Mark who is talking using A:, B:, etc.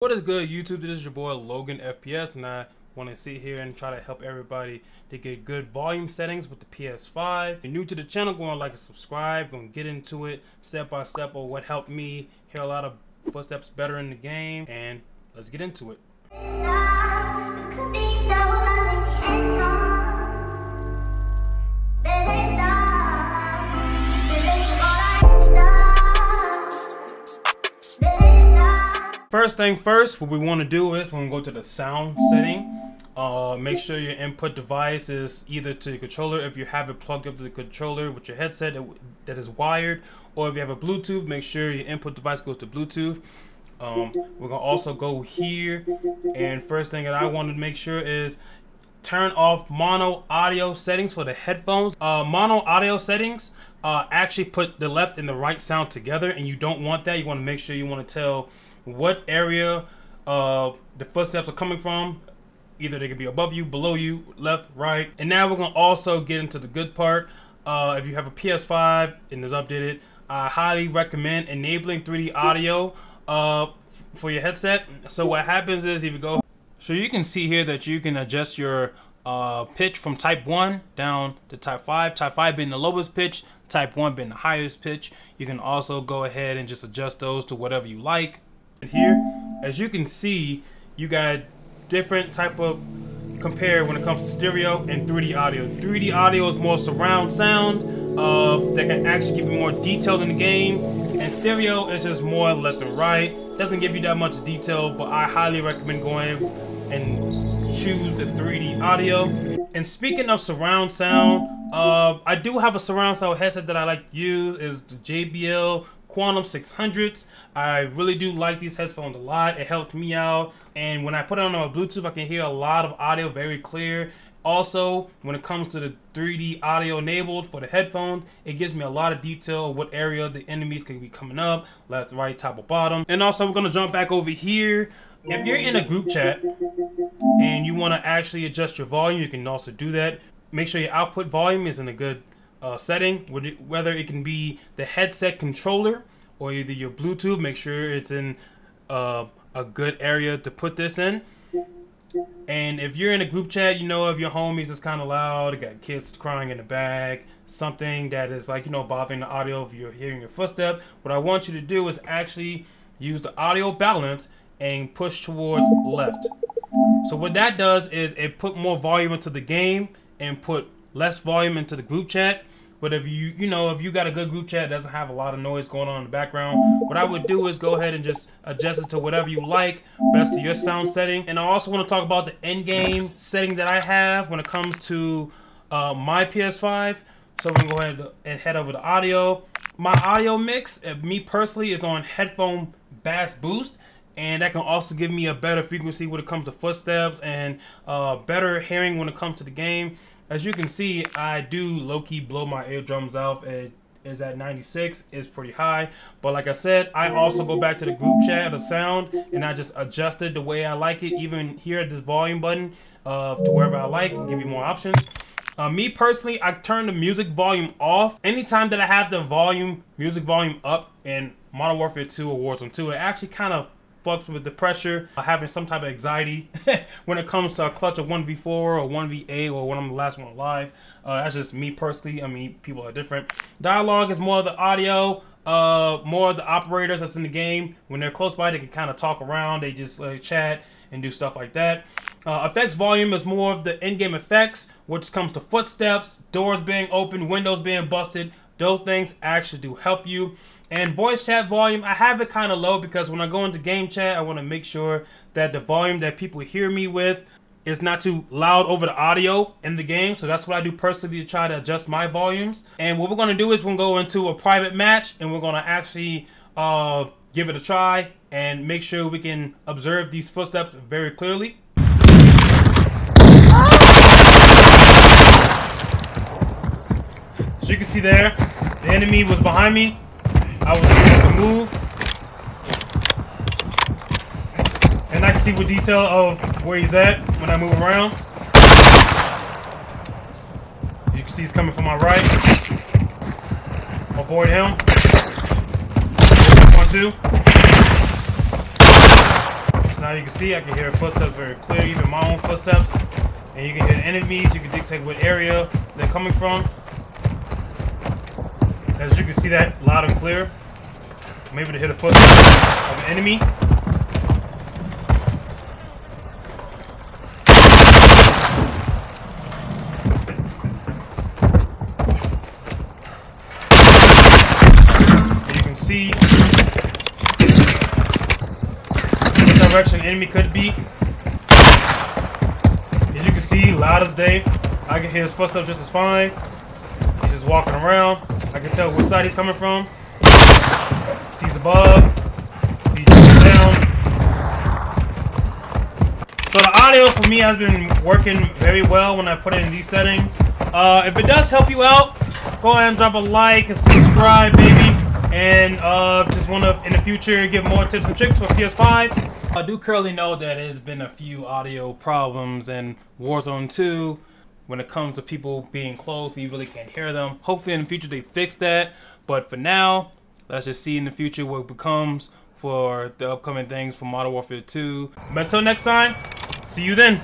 A: What is good, YouTube? This is your boy Logan FPS, and I want to sit here and try to help everybody to get good volume settings with the PS5. If you're new to the channel, go and like and subscribe. To get into it step by step of what helped me hear a lot of footsteps better in the game, and let's get into it. First thing first, what we want to do is we're going to go to the sound setting, uh, make sure your input device is either to the controller if you have it plugged up to the controller with your headset that is wired, or if you have a Bluetooth, make sure your input device goes to Bluetooth. Um, we're gonna also go here, and first thing that I want to make sure is turn off mono audio settings for the headphones. Uh, mono audio settings uh, actually put the left and the right sound together, and you don't want that. You want to make sure you want to tell what area uh, the footsteps are coming from. Either they could be above you, below you, left, right. And now we're to also get into the good part. Uh, if you have a PS5 and is updated, I highly recommend enabling 3D audio uh, for your headset. So what happens is if you go, so you can see here that you can adjust your uh, pitch from type 1 down to type 5. Type 5 being the lowest pitch, type 1 being the highest pitch. You can also go ahead and just adjust those to whatever you like. Here, as you can see, you got different type of compare when it comes to stereo and 3D audio. 3D audio is more surround sound uh, that can actually give you more detail in the game, and stereo is just more left and right. Doesn't give you that much detail, but I highly recommend going and choose the 3D audio. And speaking of surround sound, uh, I do have a surround sound headset that I like to use. is the JBL Quantum 600s. I really do like these headphones a lot. It helped me out. And when I put it on my Bluetooth, I can hear a lot of audio very clear. Also, when it comes to the 3D audio enabled for the headphones, it gives me a lot of detail what area the enemies can be coming up, left, right, top, or bottom. And also, we're gonna jump back over here. If you're in a group chat and you wanna actually adjust your volume, you can also do that. Make sure your output volume is in a good uh, setting, whether it can be the headset controller or either your Bluetooth. Make sure it's in uh, a good area to put this in. And if you're in a group chat, you know, if your homies is kind of loud, got kids crying in the back, something that is like, you know, bothering the audio if you're hearing your footstep, what I want you to do is actually use the audio balance and push towards left. So what that does is it put more volume into the game and put less volume into the group chat. But if you, you know, if you got a good group chat, doesn't have a lot of noise going on in the background, what I would do is go ahead and just adjust it to whatever you like, best to your sound setting. And I also want to talk about the end game setting that I have when it comes to uh, my PS5. So we're gonna go ahead and head over to audio. My audio mix, uh, me personally, is on headphone bass boost and that can also give me a better frequency when it comes to footsteps and uh, better hearing when it comes to the game. As you can see, I do low-key blow my eardrums out. It is at 96, it's pretty high. But like I said, I also go back to the group chat, the sound, and I just adjust it the way I like it. Even here at this volume button uh, to wherever I like, give you more options. Uh, me personally, I turn the music volume off. Anytime that I have the volume, music volume up in Modern Warfare 2 or Warzone 2, it actually kind of with the pressure, having some type of anxiety when it comes to a clutch of 1v4 or 1v8 or when I'm the last one alive. Uh, that's just me personally. I mean, people are different. Dialogue is more of the audio, uh, more of the operators that's in the game. When they're close by, they can kind of talk around. They just uh, chat and do stuff like that. Uh, effects volume is more of the in-game effects, which comes to footsteps, doors being open, windows being busted, those things actually do help you. And voice chat volume, I have it kind of low because when I go into game chat, I want to make sure that the volume that people hear me with is not too loud over the audio in the game. So that's what I do personally to try to adjust my volumes. And what we're going to do is we're going to go into a private match and we're going to actually uh, give it a try and make sure we can observe these footsteps very clearly. As you can see there, the enemy was behind me. I was able to move. And I can see with detail of where he's at when I move around. You can see he's coming from my right. Avoid him. One, two. So now you can see I can hear footsteps very clear, even my own footsteps. And you can hear enemies, you can dictate what area they're coming from. As you can see that loud and clear. I'm able to hit a footstep of an enemy. And you can see what direction enemy could be. As you can see, loud as day. I can hear his footsteps just as fine. He's just walking around. I can tell which side he's coming from. Sees above. Sees down. So the audio for me has been working very well when I put it in these settings. Uh, if it does help you out, go ahead and drop a like and subscribe, baby. And uh, just want to, in the future, give more tips and tricks for PS5. I do currently know that there's been a few audio problems in Warzone 2 when it comes to people being close, you really can't hear them. Hopefully in the future they fix that. But for now, let's just see in the future what becomes for the upcoming things for Modern Warfare 2. But until next time, see you then.